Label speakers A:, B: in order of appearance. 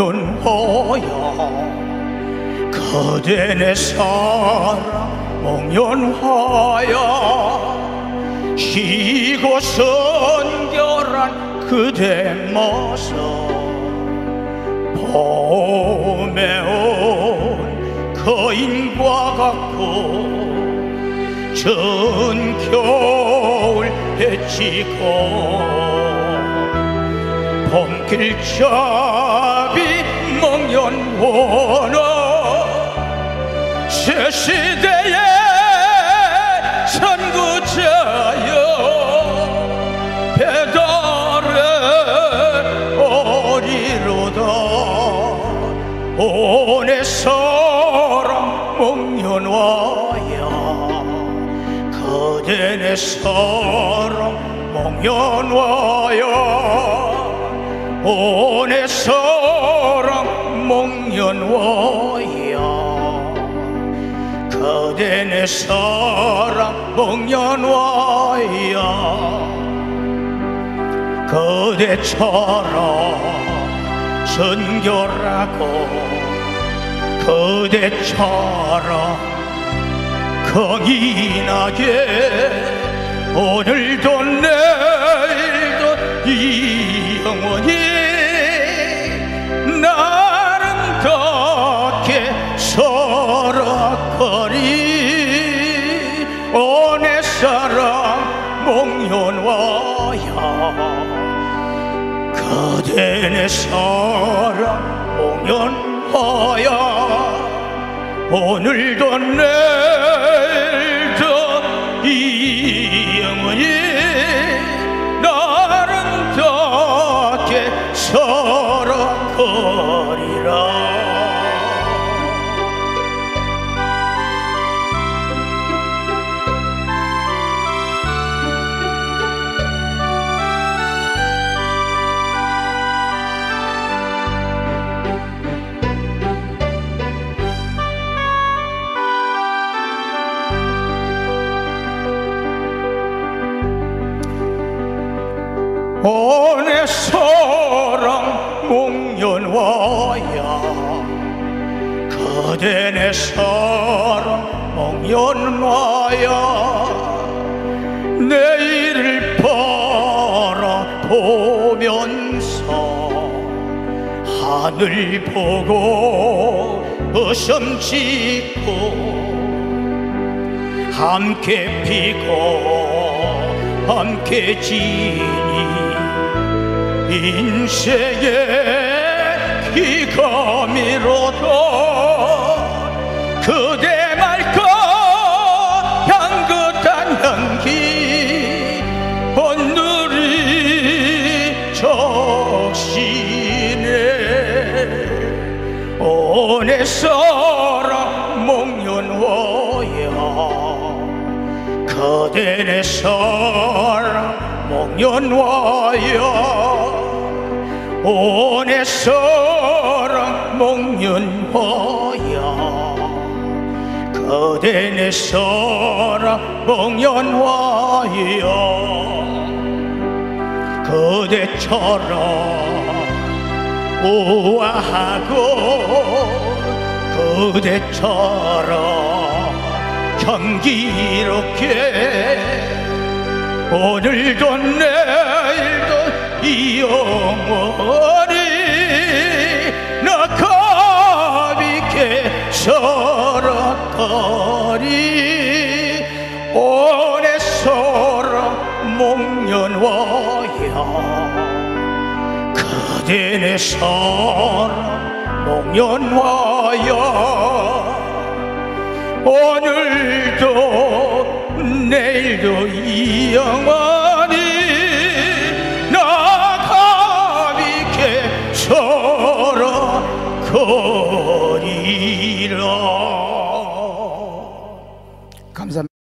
A: 목련하야 그대 내 사랑 목련하야 희고 선결한 그대 모습 봄에 온 거인과 같고 전 겨울 해치고 봄길잡이 멍연원어 새 시대의 선구자여 배달의 어리로다. 오내 사랑 멍연와야 그대 내 사랑 멍연와야 오내 사랑 멍연와야 그대 내 사랑 멍연와야 그대처럼 선결하고 그대처럼 강인하게 오늘도 내일도 이 살아가리. 오내 사랑 목련와야. 그대 내 사랑 목련하야. 오늘도 내일도 이 영원히 오내 사랑 목련와야. 그대 내 사랑 목련와야. 내일을 바라보면서 하늘 보고 웃음 짓고 함께 피고 함께 지니 인생의 기감이로도 그대 맑고 향긋한 향기 오늘이 적시네 오내 사랑 목련워야 그대 내 사랑 목련와야 오내 사랑 목련화야 그대 내 사랑 목련화야 그대처럼 우아하고 그대처럼 향기롭게 오늘도 내일도 이 영원히 나 가비게 살아가리. 오내 사랑 목련와야 그대 내 사랑 목련와야 오늘도 내일도 이 영원